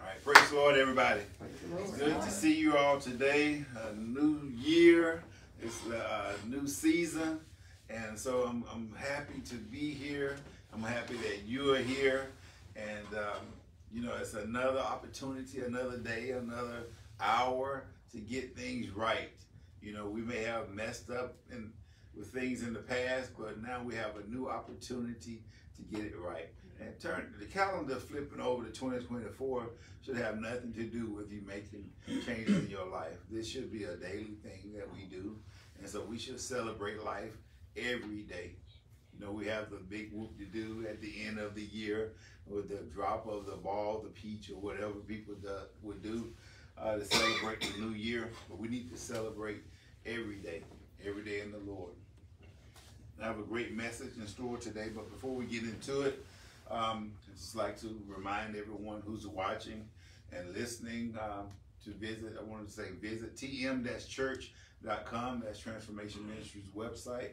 All right, praise the Lord, everybody. It's good to see you all today. A new year, it's a new season, and so I'm, I'm happy to be here. I'm happy that you are here, and um, you know it's another opportunity, another day, another hour to get things right. You know, we may have messed up in, with things in the past, but now we have a new opportunity to get it right. And turn the calendar flipping over to 2024 should have nothing to do with you making changes in your life. This should be a daily thing that we do. And so we should celebrate life every day. You know, we have the big whoop to do at the end of the year with the drop of the ball, the peach, or whatever people do, would do uh, to celebrate the new year. But we need to celebrate every day, every day in the Lord. I have a great message in store today, but before we get into it, um, I'd just like to remind everyone who's watching and listening um, to visit, I wanted to say visit tm-church.com, that's Transformation Ministries website.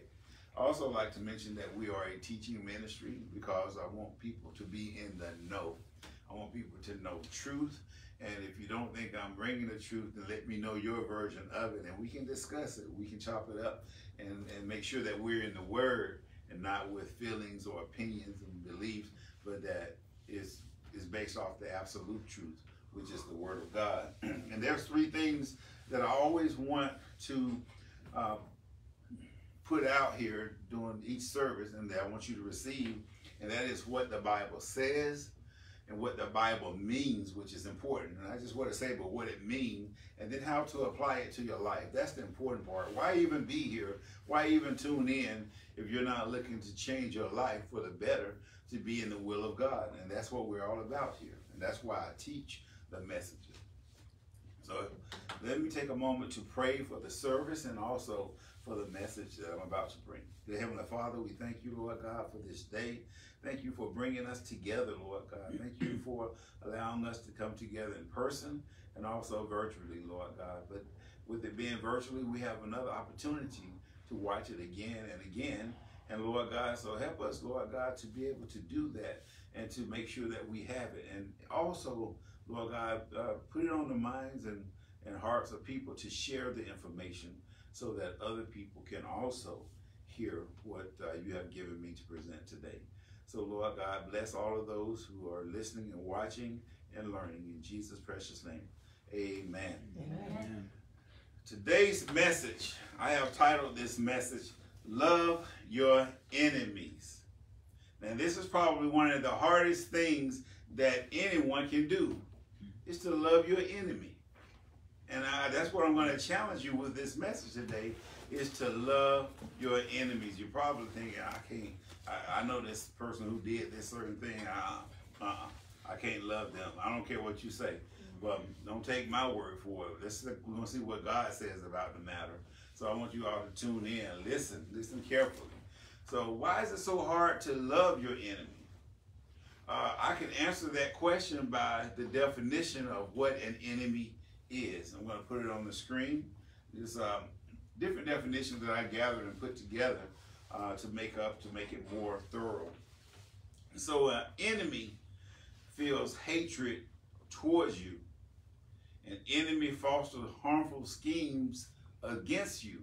I also like to mention that we are a teaching ministry because I want people to be in the know. I want people to know truth. And if you don't think I'm bringing the truth, then let me know your version of it and we can discuss it. We can chop it up and, and make sure that we're in the word and not with feelings or opinions and beliefs but that is is based off the absolute truth, which is the Word of God. and there's three things that I always want to uh, put out here during each service, and that I want you to receive, and that is what the Bible says and what the Bible means, which is important. And I just want to say, but what it means, and then how to apply it to your life. That's the important part. Why even be here? Why even tune in if you're not looking to change your life for the better? To be in the will of God. And that's what we're all about here. And that's why I teach the messages. So let me take a moment to pray for the service and also for the message that I'm about to bring. Dear Heavenly Father, we thank you, Lord God, for this day. Thank you for bringing us together, Lord God. Mm. Thank you for allowing us to come together in person and also virtually, Lord God. But with it being virtually, we have another opportunity to watch it again and again and Lord God, so help us, Lord God, to be able to do that and to make sure that we have it. And also, Lord God, uh, put it on the minds and, and hearts of people to share the information so that other people can also hear what uh, you have given me to present today. So, Lord God, bless all of those who are listening and watching and learning. In Jesus' precious name, amen. amen. Today's message, I have titled this message, Love your enemies. And this is probably one of the hardest things that anyone can do, is to love your enemy. And I, that's what I'm going to challenge you with this message today, is to love your enemies. You're probably thinking, I can't, I, I know this person who did this certain thing, uh, uh, I can't love them. I don't care what you say. But don't take my word for it. Let's, we're going to see what God says about the matter. So I want you all to tune in, listen, listen carefully. So why is it so hard to love your enemy? Uh, I can answer that question by the definition of what an enemy is. I'm going to put it on the screen. There's um, different definitions that I gathered and put together uh, to make up, to make it more thorough. So an enemy feels hatred towards you. An enemy fosters harmful schemes against you.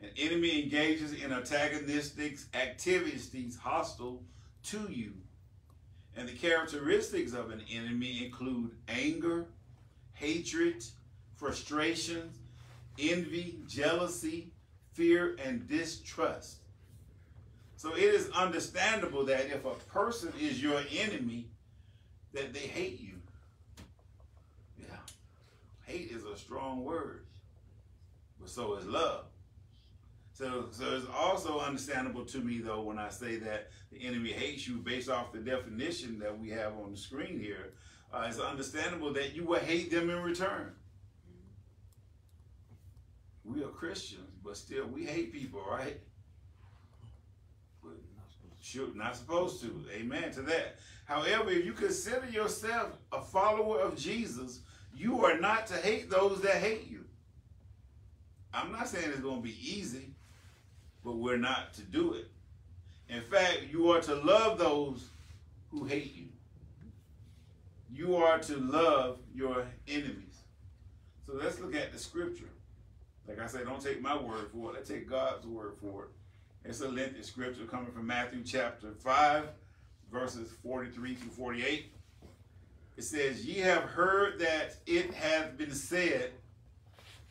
An enemy engages in antagonistic activities hostile to you. And the characteristics of an enemy include anger, hatred, frustration, envy, jealousy, fear, and distrust. So it is understandable that if a person is your enemy, that they hate you. Yeah. Hate is a strong word so is love. So, so it's also understandable to me, though, when I say that the enemy hates you based off the definition that we have on the screen here. Uh, it's understandable that you will hate them in return. We are Christians, but still we hate people, right? But not supposed to. Amen to that. However, if you consider yourself a follower of Jesus, you are not to hate those that hate you. I'm not saying it's going to be easy, but we're not to do it. In fact, you are to love those who hate you. you are to love your enemies. So let's look at the scripture. Like I said, don't take my word for it. Let's take God's word for it. It's a lengthy scripture coming from Matthew chapter 5, verses 43 through 48. It says, Ye have heard that it hath been said,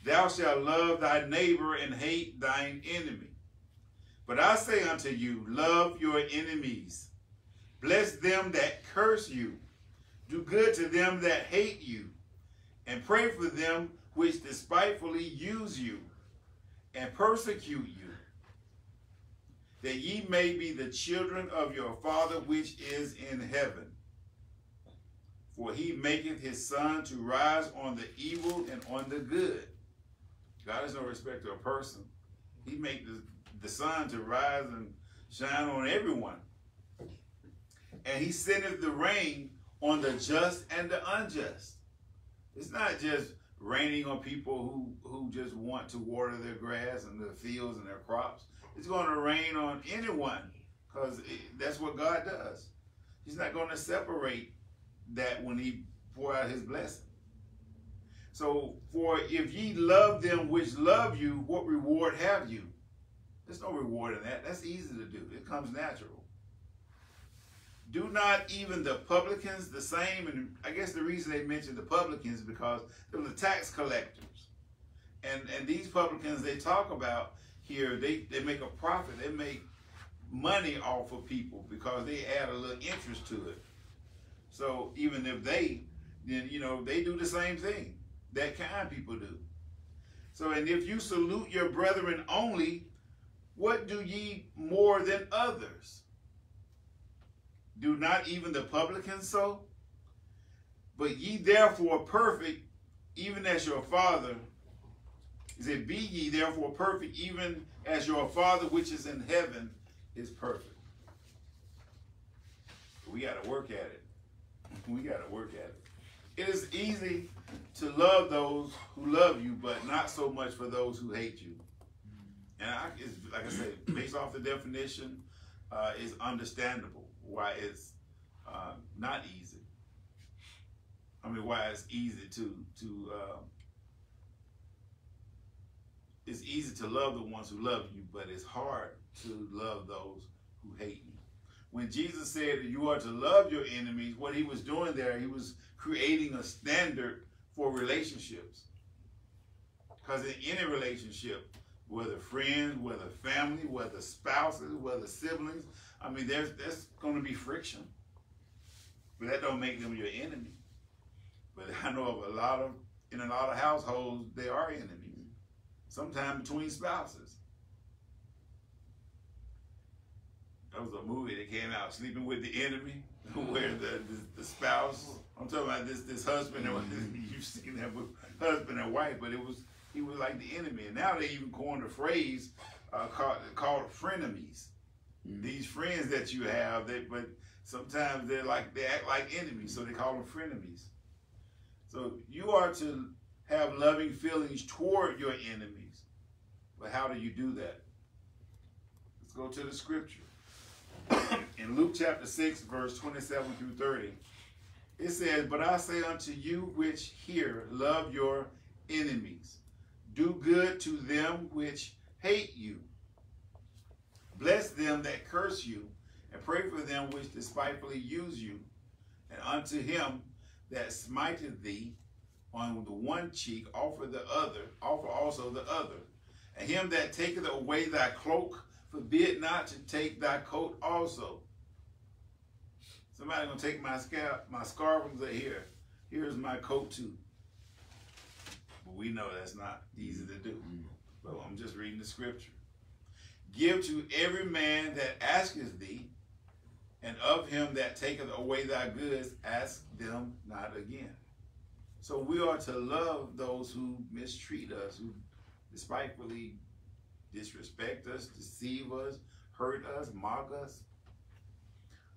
Thou shalt love thy neighbor and hate thine enemy. But I say unto you, love your enemies. Bless them that curse you. Do good to them that hate you. And pray for them which despitefully use you and persecute you, that ye may be the children of your Father which is in heaven. For he maketh his sun to rise on the evil and on the good. God is no respecter of person. He make the, the sun to rise and shine on everyone. And he sendeth the rain on the just and the unjust. It's not just raining on people who, who just want to water their grass and their fields and their crops. It's going to rain on anyone because that's what God does. He's not going to separate that when he pour out his blessing. So, for if ye love them which love you, what reward have you? There's no reward in that. That's easy to do. It comes natural. Do not even the publicans the same? And I guess the reason they mentioned the publicans is because they were the tax collectors. And and these publicans they talk about here, they, they make a profit. They make money off of people because they add a little interest to it. So even if they, then you know, they do the same thing that kind people do. So and if you salute your brethren only, what do ye more than others? Do not even the publicans so? But ye therefore perfect, even as your Father. He said, Be ye therefore perfect, even as your Father which is in heaven is perfect. We got to work at it. We got to work at it. It is easy to love those who love you, but not so much for those who hate you. And I, like I said, based off the definition, uh, is understandable why it's uh, not easy. I mean, why it's easy to to uh, it's easy to love the ones who love you, but it's hard to love those who hate you. When Jesus said you are to love your enemies, what he was doing there, he was creating a standard for relationships. Because in any relationship, whether friends, whether family, whether spouses, whether siblings, I mean, there's there's going to be friction, but that don't make them your enemy. But I know of a lot of in a lot of households they are enemies. Sometimes between spouses. There was a movie that came out, Sleeping with the Enemy, where the, the, the spouse. I'm talking about this this husband and you've seen that with husband and wife, but it was he was like the enemy. And now they even coined a phrase uh, called called frenemies these friends that you have, they but sometimes they're like they act like enemies, so they call them frenemies. So you are to have loving feelings toward your enemies. But how do you do that? Let's go to the scripture. In Luke chapter 6, verse 27 through 30, it says, But I say unto you which hear, love your enemies. Do good to them which hate you. Bless them that curse you, and pray for them which despitefully use you. And unto him that smiteth thee on the one cheek, offer the other, offer also the other. And him that taketh away thy cloak, forbid not to take thy coat also. Somebody gonna take my scarf, my scarf and say, here, here's my coat too. But we know that's not easy to do. But I'm just reading the scripture. Give to every man that asketh thee, and of him that taketh away thy goods, ask them not again. So we are to love those who mistreat us, who despitefully disrespect us, deceive us, hurt us, mock us.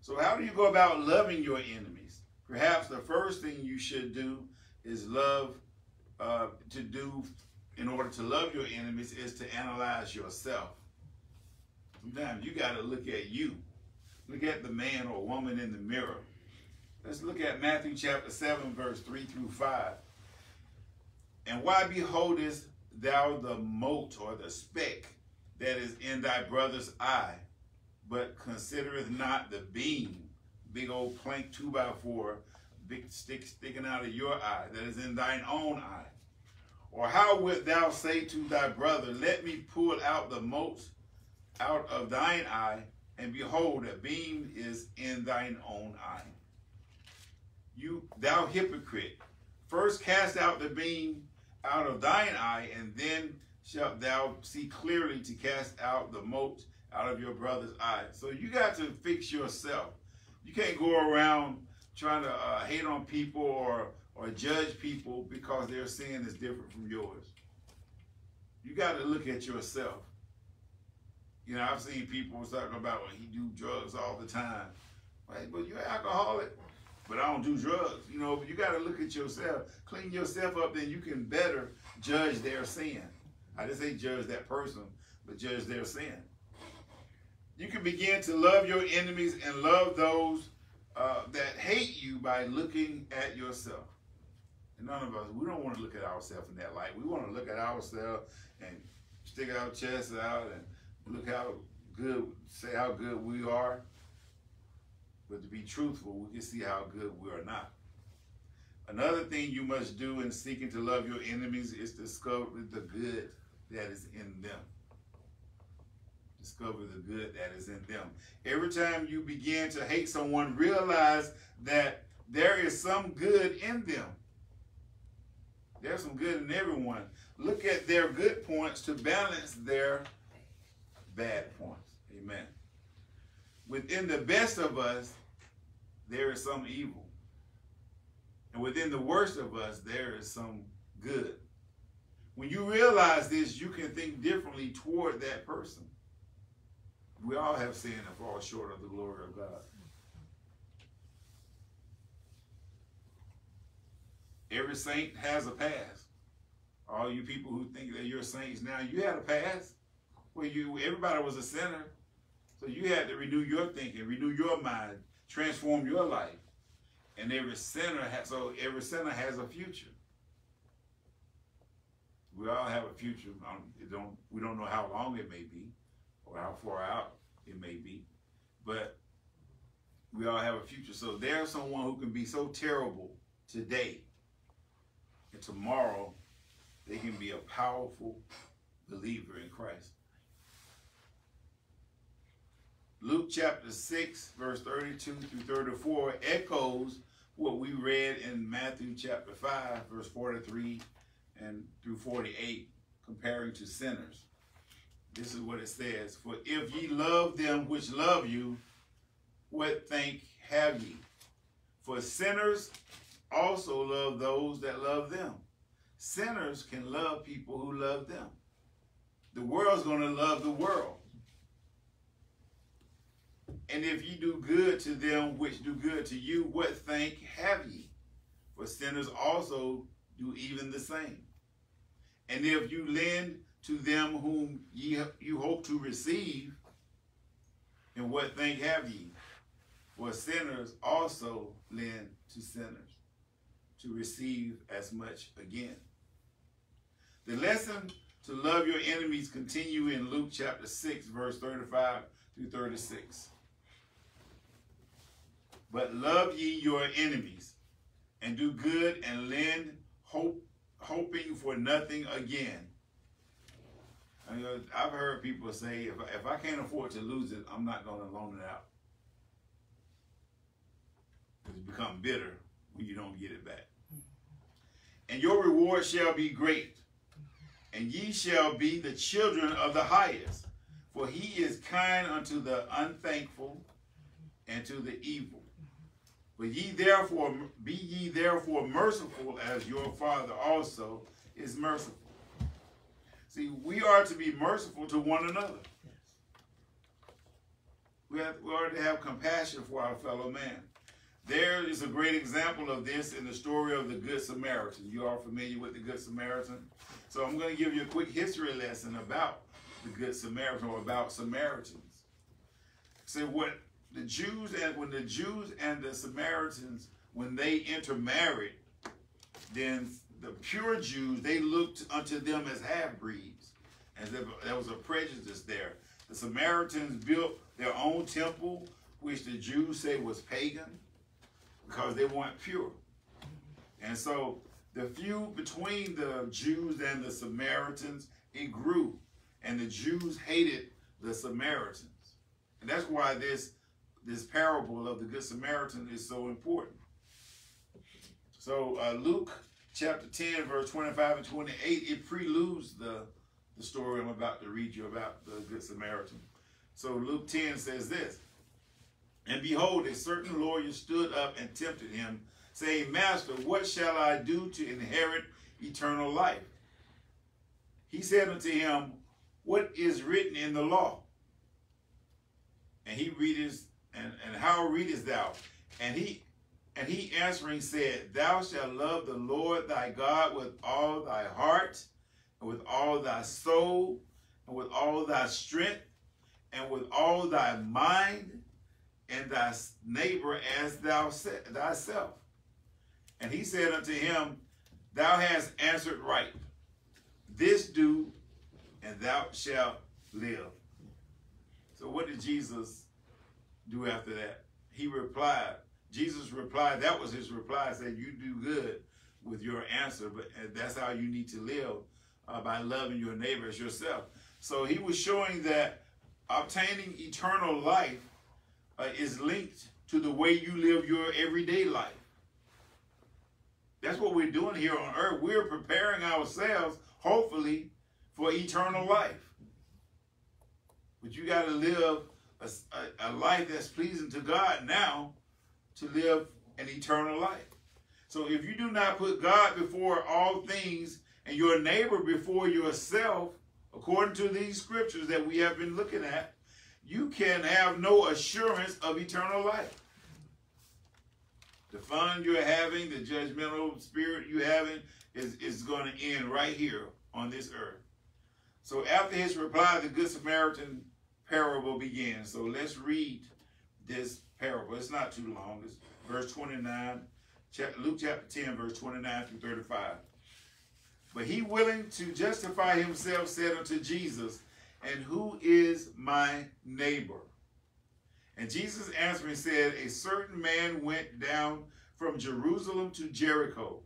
So how do you go about loving your enemies? Perhaps the first thing you should do is love, uh, to do in order to love your enemies is to analyze yourself. Sometimes you got to look at you. Look at the man or woman in the mirror Let's look at Matthew chapter 7, verse 3 through 5. And why beholdest thou the mote or the speck that is in thy brother's eye, but considereth not the beam, big old plank two by four, big stick sticking out of your eye, that is in thine own eye? Or how wilt thou say to thy brother, Let me pull out the mote out of thine eye, and behold, a beam is in thine own eye? You, thou hypocrite, first cast out the beam out of thine eye, and then shalt thou see clearly to cast out the mote out of your brother's eye. So you got to fix yourself. You can't go around trying to uh, hate on people or or judge people because their sin is different from yours. You got to look at yourself. You know, I've seen people talking about well, he do drugs all the time. Right? But you're an alcoholic, but I don't do drugs. You know, you got to look at yourself, clean yourself up, then you can better judge their sin. I just say judge that person, but judge their sin. You can begin to love your enemies and love those uh, that hate you by looking at yourself. And none of us, we don't want to look at ourselves in that light. We want to look at ourselves and stick our chests out and look how good, say how good we are. But to be truthful, we can see how good we are not. Another thing you must do in seeking to love your enemies is discover the good that is in them. Discover the good that is in them. Every time you begin to hate someone, realize that there is some good in them. There's some good in everyone. Look at their good points to balance their bad points. Amen. Within the best of us, there is some evil. And within the worst of us, there is some good. When you realize this, you can think differently toward that person. We all have sinned and fall short of the glory of God. Every saint has a past. All you people who think that you're saints now, you had a past where you everybody was a sinner. So you had to renew your thinking, renew your mind, transform your life. And every sinner has so every sinner has a future. We all have a future. Um, don't we don't know how long it may be or how far out it may be, but we all have a future. So there's someone who can be so terrible today and tomorrow they can be a powerful believer in Christ. Luke chapter 6, verse 32 through 34 echoes what we read in Matthew chapter 5, verse 43 and through 48, comparing to sinners. This is what it says For if ye love them which love you, what thank have ye? For sinners also love those that love them. Sinners can love people who love them. The world's going to love the world. And if ye do good to them which do good to you, what thank have ye? For sinners also do even the same. And if you lend to them whom ye you hope to receive, and what thank have ye? For sinners also lend to sinners to receive as much again. The lesson to love your enemies continue in Luke chapter 6, verse 35 through 36. But love ye your enemies, and do good and lend, hope, hoping for nothing again. I mean, I've heard people say, if, if I can't afford to lose it, I'm not going to loan it out. Because you become bitter when you don't get it back. And your reward shall be great, and ye shall be the children of the highest. For he is kind unto the unthankful and to the evil. But ye therefore be ye therefore merciful as your Father also is merciful. See, we are to be merciful to one another. We, have, we are to have compassion for our fellow man. There is a great example of this in the story of the Good Samaritan. You are familiar with the Good Samaritan? So I'm going to give you a quick history lesson about the Good Samaritan or about Samaritans. So what the Jews and when the Jews and the Samaritans when they intermarried, then the pure Jews they looked unto them as half breeds, as if there was a prejudice there. The Samaritans built their own temple, which the Jews say was pagan, because they weren't pure. And so the feud between the Jews and the Samaritans it grew, and the Jews hated the Samaritans, and that's why this this parable of the Good Samaritan is so important. So uh, Luke chapter 10, verse 25 and 28, it preludes the, the story I'm about to read you about the Good Samaritan. So Luke 10 says this, And behold, a certain lawyer stood up and tempted him, saying, Master, what shall I do to inherit eternal life? He said unto him, What is written in the law? And he readeth and, and how readest thou? And he and he answering said, Thou shalt love the Lord thy God with all thy heart, and with all thy soul, and with all thy strength, and with all thy mind, and thy neighbor as thou thyself. And he said unto him, Thou hast answered right. This do, and thou shalt live. So what did Jesus do after that? He replied, Jesus replied, that was his reply, said, you do good with your answer, but that's how you need to live uh, by loving your neighbor as yourself. So he was showing that obtaining eternal life uh, is linked to the way you live your everyday life. That's what we're doing here on earth. We're preparing ourselves, hopefully, for eternal life. But you got to live a, a, life that's pleasing to God now to live an eternal life. So if you do not put God before all things and your neighbor before yourself, according to these scriptures that we have been looking at, you can have no assurance of eternal life. The fun you're having, the judgmental spirit you're having, is, is going to end right here on this earth. So after his reply, the Good Samaritan parable begins. So let's read this parable. It's not too long. It's verse 29, Luke chapter 10, verse 29 through 35. But he willing to justify himself said unto Jesus, And who is my neighbor? And Jesus answering said, A certain man went down from Jerusalem to Jericho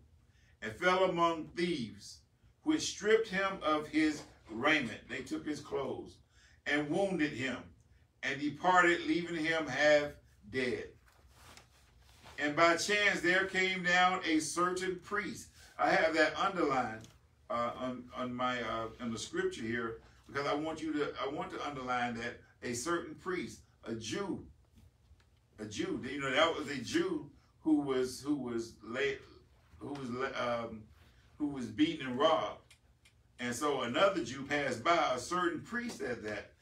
and fell among thieves, which stripped him of his raiment. They took his clothes and wounded him, and departed, leaving him half dead. And by chance there came down a certain priest. I have that underlined uh, on, on my uh, in the scripture here because I want you to I want to underline that a certain priest, a Jew, a Jew. You know that was a Jew who was who was late, who was um, who was beaten and robbed. And so another Jew passed by, a certain priest at that,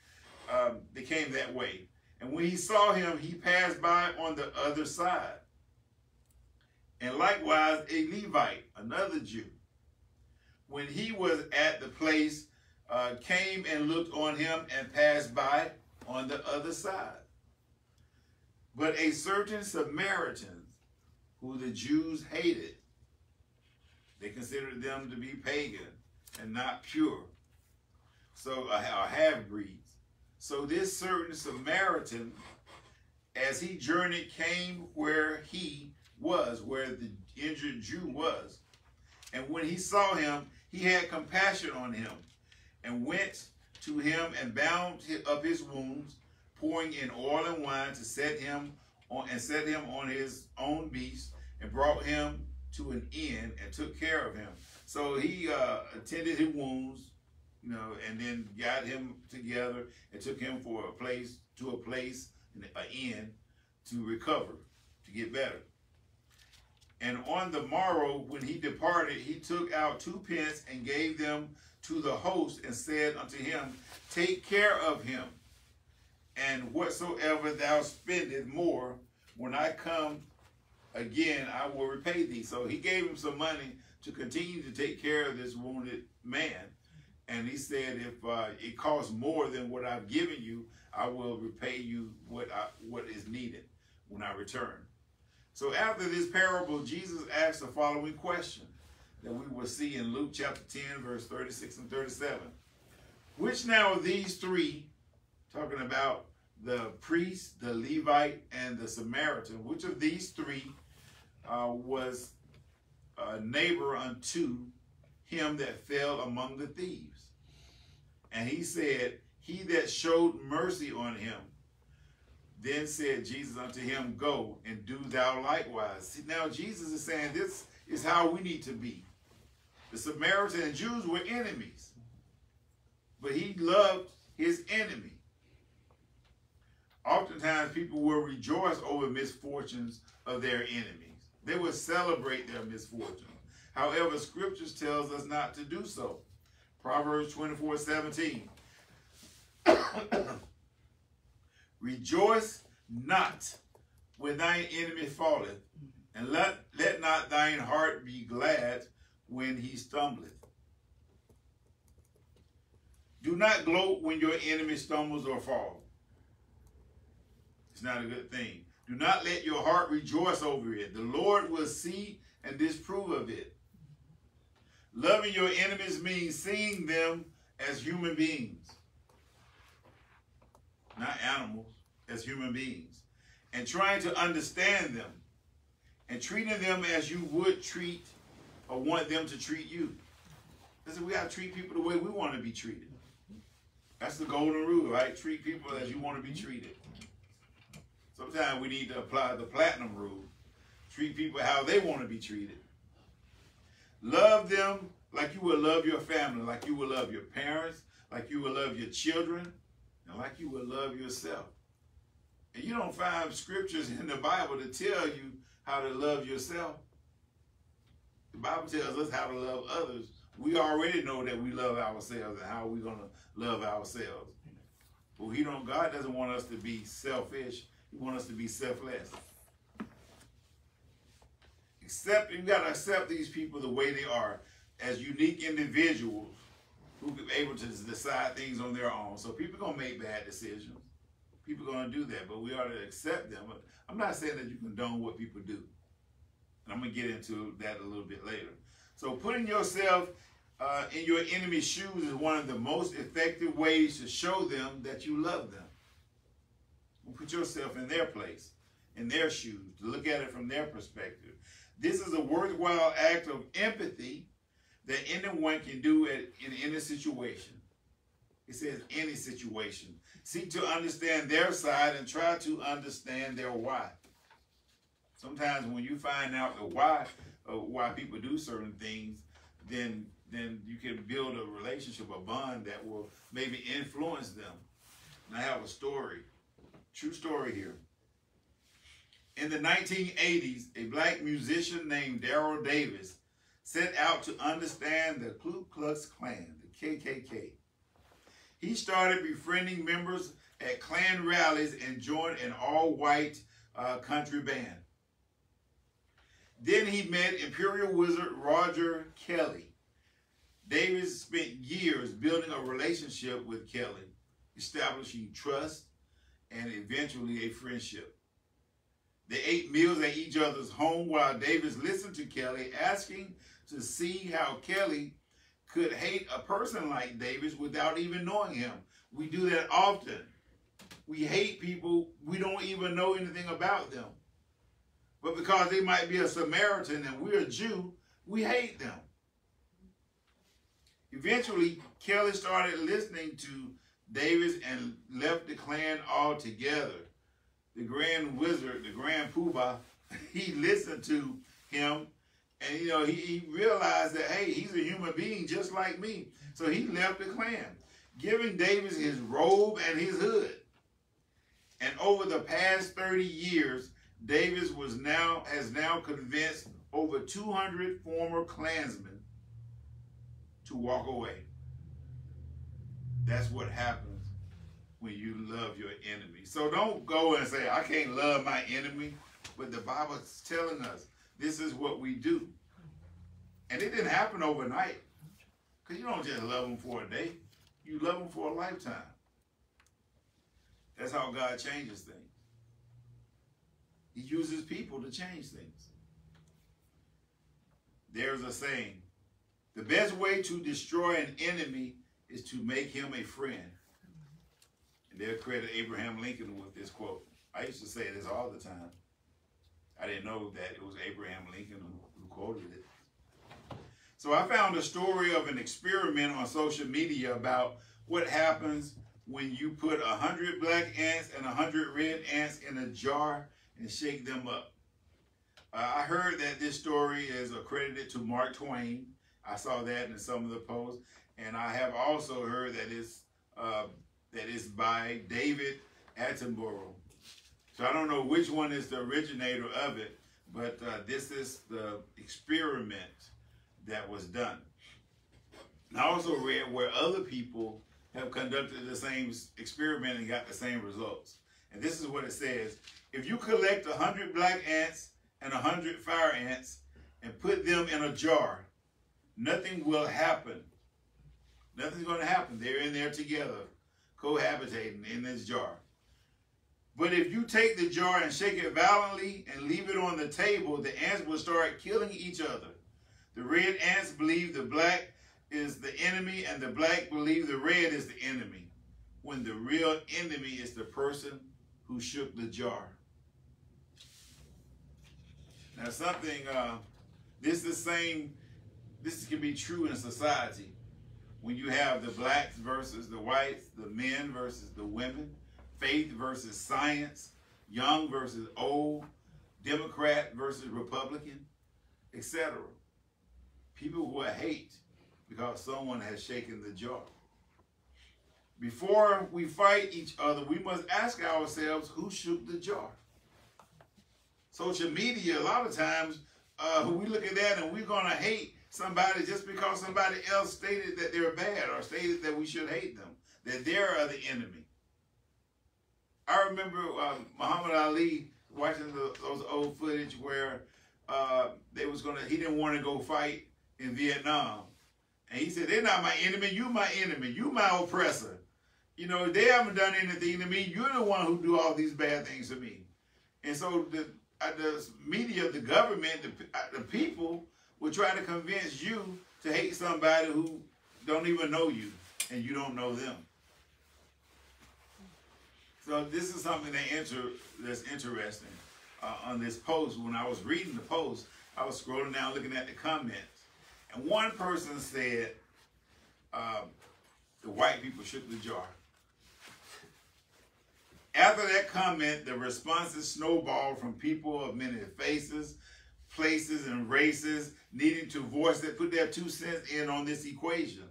um, became that way. And when he saw him, he passed by on the other side. And likewise, a Levite, another Jew, when he was at the place, uh, came and looked on him and passed by on the other side. But a certain Samaritan, who the Jews hated, they considered them to be pagan and not pure, so a, a half-breed. So this certain Samaritan, as he journeyed, came where he was, where the injured Jew was. And when he saw him, he had compassion on him and went to him and bound up his wounds, pouring in oil and wine to set him on and set him on his own beast and brought him to an inn and took care of him. So he uh, attended his wounds, you know, and then got him together and took him for a place to a place, an inn, to recover, to get better. And on the morrow, when he departed, he took out two pence and gave them to the host and said unto him, Take care of him, and whatsoever thou spendest more, when I come again, I will repay thee. So he gave him some money to continue to take care of this wounded man And he said, if uh, it costs more than what I've given you, I will repay you what I, what is needed when I return. So after this parable, Jesus asked the following question that we will see in Luke chapter 10, verse 36 and 37. Which now of these three, talking about the priest, the Levite, and the Samaritan, which of these three uh, was a neighbor unto him that fell among the thieves? And he said, He that showed mercy on him. Then said Jesus unto him, Go and do thou likewise. See, now Jesus is saying this is how we need to be. The Samaritan and Jews were enemies, but he loved his enemy. Oftentimes, people will rejoice over misfortunes of their enemies. They will celebrate their misfortunes. However, Scriptures tells us not to do so. Proverbs 24, 17. Rejoice not when thine enemy falleth, and let, let not thine heart be glad when he stumbleth. Do not gloat when your enemy stumbles or falls. It's not a good thing. Do not let your heart rejoice over it. The Lord will see and disprove of it. Loving your enemies means seeing them as human beings, not animals, as human beings, and trying to understand them and treating them as you would treat or want them to treat you. Listen, we got to treat people the way we want to be treated. That's the golden rule, right? Treat people as you want to be treated. Sometimes we need to apply the platinum rule. Treat people how they want to be treated. Love them like you would love your family, like you would love your parents, like you would love your children, and like you would love yourself. And you don't find scriptures in the Bible to tell you how to love yourself. The Bible tells us how to love others. We already know that we love ourselves and how we're gonna love ourselves. But he don't God doesn't want us to be selfish. He wants us to be selfless. Accept you gotta accept these people the way they are as unique individuals who be able to decide things on their own. So people gonna make bad decisions. People gonna do that, but we ought to accept them. I'm not saying that you condone what people do. And I'm gonna get into that a little bit later. So putting yourself uh, in your enemy's shoes is one of the most effective ways to show them that you love them. Put yourself in their place, in their shoes, to look at it from their perspective. This is a worthwhile act of empathy that anyone can do it in any situation. It says any situation. Seek to understand their side and try to understand their why. Sometimes when you find out the why of why people do certain things, then then you can build a relationship, a bond that will maybe influence them. And I have a story, true story here. In the 1980s, a black musician named Daryl Davis set out to understand the Ku Klux Klan, the KKK. He started befriending members at Klan rallies and joined an all-white uh, country band. Then he met Imperial Wizard Roger Kelly. Davis spent years building a relationship with Kelly, establishing trust and eventually a friendship. They ate meals at each other's home while Davis listened to Kelly, asking to see how Kelly could hate a person like Davis without even knowing him. We do that often. We hate people we don't even know anything about them. But because they might be a Samaritan and we're a Jew, we hate them. Eventually, Kelly started listening to Davis and left the Klan altogether. The Grand Wizard, the Grand Poobah, he listened to him and you know he, he realized that hey, he's a human being just like me. So he left the Klan, giving Davis his robe and his hood. And over the past 30 years, Davis was now has now convinced over 200 former Klansmen to walk away. That's what happens when you love your enemy. So don't go and say, I can't love my enemy. But the Bible is telling us this is what we do. And it didn't happen overnight. Because you don't just love them for a day, you love them for a lifetime. That's how God changes things. He uses people to change things. There's a saying the best way to destroy an enemy is to make him a friend. And they'll credit Abraham Lincoln with this quote. I used to say this all the time. I didn't know that it was Abraham Lincoln who, who quoted it. So I found a story of an experiment on social media about what happens when you put a hundred black ants and a hundred red ants in a jar and shake them up. Uh, I heard that this story is accredited to Mark Twain. I saw that in some of the posts, and I have also heard that it's uh, that it's by David Attenborough. So I don't know which one is the originator of it, but uh, this is the experiment that was done. I also read where other people have conducted the same experiment and got the same results. And this is what it says. If you collect 100 black ants and 100 fire ants and put them in a jar, nothing will happen. Nothing's going to happen. They're in there together, cohabitating in this jar. But if you take the jar and shake it violently and leave it on the table, the ants will start killing each other. The red ants believe the black is the enemy, and the black believe the red is the enemy, when the real enemy is the person who shook the jar. Now, something, uh, this is the same, this can be true in society. When you have the blacks versus the whites, the men versus the women, faith versus science, young versus old, Democrat versus Republican, etc. People who hate because someone has shaken the jar. Before we fight each other, we must ask ourselves who shook the jar. Social media, a lot of times, uh, we look at that and we're going to hate somebody just because somebody else stated that they're bad or stated that we should hate them, that they're the enemy. I remember um, Muhammad Ali watching the, those old footage where uh, they was gonna. He didn't want to go fight in Vietnam, and he said, "They're not my enemy. You my enemy. You my oppressor. You know they haven't done anything to me. You're the one who do all these bad things to me." And so the uh, the media, the government, the, uh, the people will try to convince you to hate somebody who don't even know you and you don't know them. So this is something that enter, that's interesting uh, on this post. When I was reading the post, I was scrolling down looking at the comments. And one person said, um, the white people shook the jar. After that comment, the responses snowballed from people of many faces, places, and races needing to voice that put their two cents in on this equation.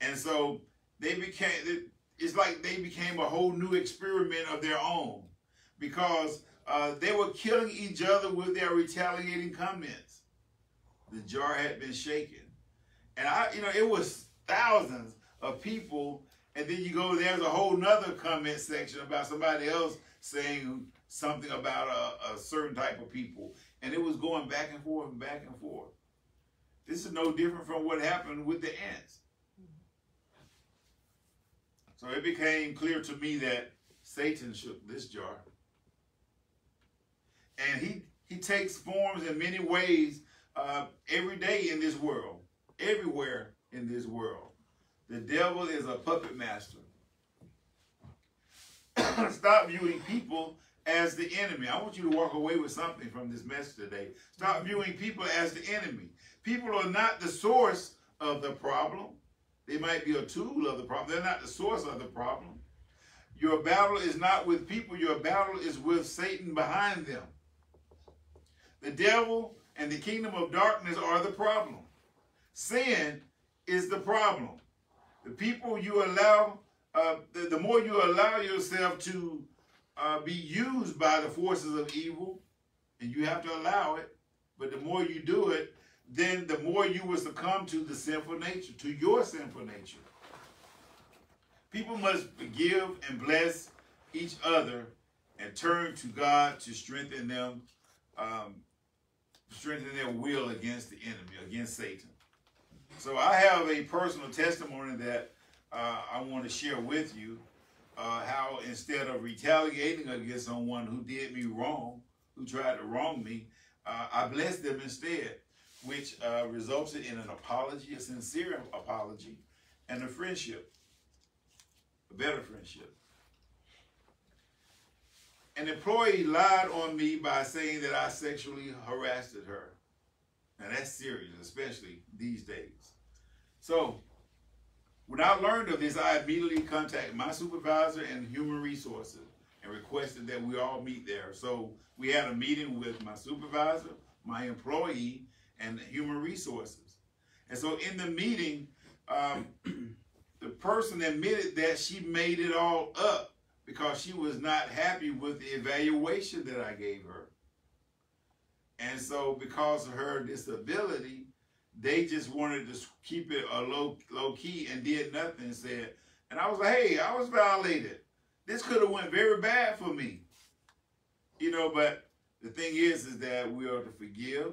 And so they became, it's like they became a whole new experiment of their own because uh, they were killing each other with their retaliating comments. The jar had been shaken. And I, you know, it was thousands of people. And then you go, there's a whole nother comment section about somebody else saying something about a, a certain type of people. And it was going back and forth and back and forth. This is no different from what happened with the ants. So it became clear to me that Satan shook this jar. And he, he takes forms in many ways uh, every day in this world, everywhere in this world. The devil is a puppet master. Stop viewing people as the enemy. I want you to walk away with something from this message today. Stop viewing people as the enemy. People are not the source of the problem. They might be a tool of the problem. They're not the source of the problem. Your battle is not with people. Your battle is with Satan behind them. The devil and the kingdom of darkness are the problem. Sin is the problem. The people you allow, uh, the, the, more you allow yourself to uh, be used by the forces of evil, and you have to allow it, but the more you do it, then the more you will succumb to the sinful nature, to your sinful nature. People must forgive and bless each other and turn to God to strengthen them, um, strengthen their will against the enemy, against Satan. So I have a personal testimony that uh, I want to share with you. Uh, how instead of retaliating against someone who did me wrong, who tried to wrong me, uh, I blessed them instead, which uh, resulted in an apology, a sincere apology, and a friendship, a better friendship. An employee lied on me by saying that I sexually harassed her. Now that's serious, especially these days. So when I learned of this, I immediately contacted my supervisor and human resources and requested that we all meet there. So we had a meeting with my supervisor, my employee, and human resources. And so in the meeting, um, the person admitted that she made it all up because she was not happy with the evaluation that I gave her. And so because of her disability, they just wanted to keep it a low low key and did nothing said, and I was like, hey, I was violated. This could have went very bad for me. You know, but the thing is, is that we are to forgive,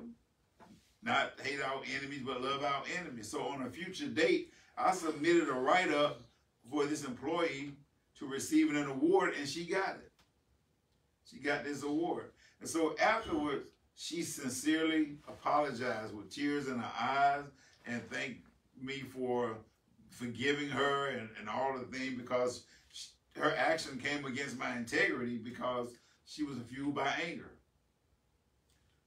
not hate our enemies, but love our enemies. So on a future date, I submitted a write-up for this employee to receiving an award, and she got it. She got this award. And so afterwards, she sincerely apologized with tears in her eyes and thanked me for forgiving her and, and all the things because she, her action came against my integrity because she was fueled by anger.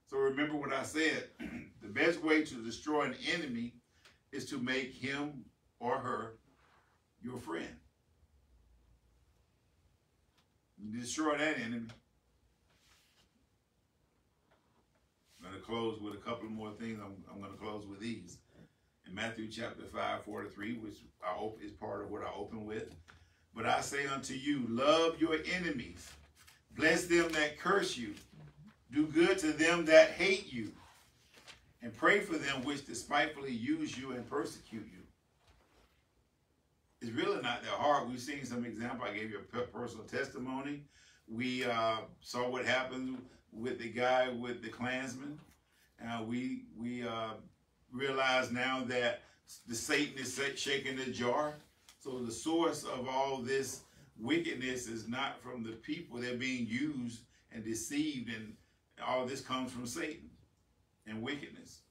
So remember what I said. the best way to destroy an enemy is to make him or her your friend. You destroy that enemy. I'm going to close with a couple more things. I'm, I'm going to close with these. In Matthew chapter 5, 4 to 3, which I hope is part of what I open with. But I say unto you, love your enemies. Bless them that curse you. Do good to them that hate you. And pray for them which despitefully use you and persecute you. It's really not that hard. We've seen some example. I gave you a personal testimony. We uh, saw what happened with the guy with the Klansman. Uh, we we uh, realize now that the Satan is shaking the jar. So the source of all this wickedness is not from the people. They're being used and deceived, and all this comes from Satan and wickedness.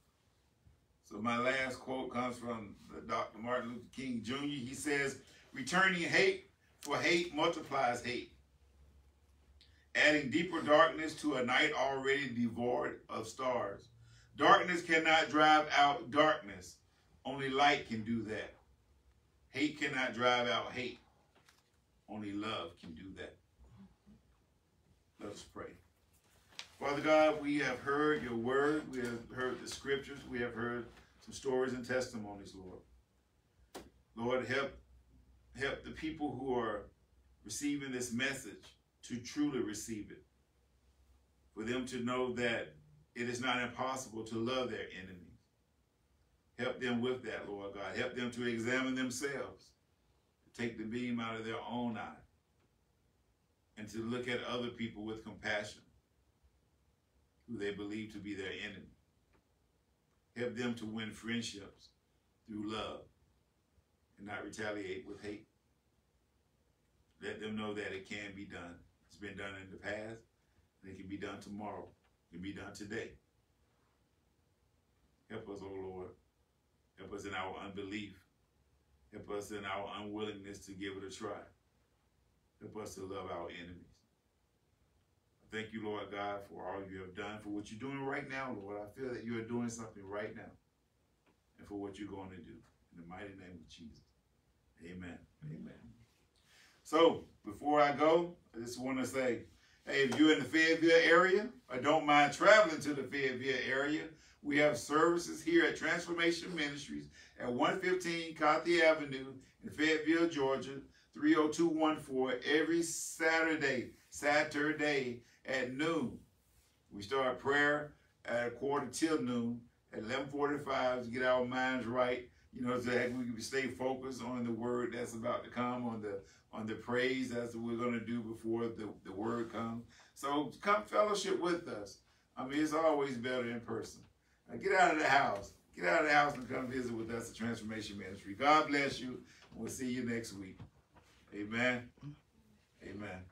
So my last quote comes from Dr. Martin Luther King Jr. He says, returning hate for hate multiplies hate, adding deeper darkness to a night already devoid of stars. Darkness cannot drive out darkness. Only light can do that. Hate cannot drive out hate. Only love can do that. Let us pray. Father God, we have heard your word. We have heard the scriptures. We have heard some stories and testimonies, Lord. Lord, help, help the people who are receiving this message to truly receive it. For them to know that it is not impossible to love their enemies. Help them with that, Lord God. Help them to examine themselves, take the beam out of their own eye, and to look at other people with compassion who they believe to be their enemy. Help them to win friendships through love and not retaliate with hate. Let them know that it can be done. It's been done in the past, and it can be done tomorrow. Can be done today. Help us, oh Lord. Help us in our unbelief. Help us in our unwillingness to give it a try. Help us to love our enemies. Thank you, Lord God, for all you have done, for what you're doing right now, Lord. I feel that you are doing something right now, and for what you're going to do. In the mighty name of Jesus. Amen. Amen. So, before I go, I just want to say, hey, if you're in the Fayetteville area or don't mind traveling to the Fayetteville area, we have services here at Transformation Ministries at 115 Carthy Avenue in Fayetteville, Georgia, 30214 every Saturday, Saturday at noon. We start prayer at a quarter till noon at 1145 to get our minds right, you know, so that we can stay focused on the word that's about to come, on the on the praise what we're going to do before the, the word comes. So come fellowship with us. I mean, it's always better in person. Now get out of the house. Get out of the house and come visit with us at Transformation Ministry. God bless you. We'll see you next week. Amen. Amen.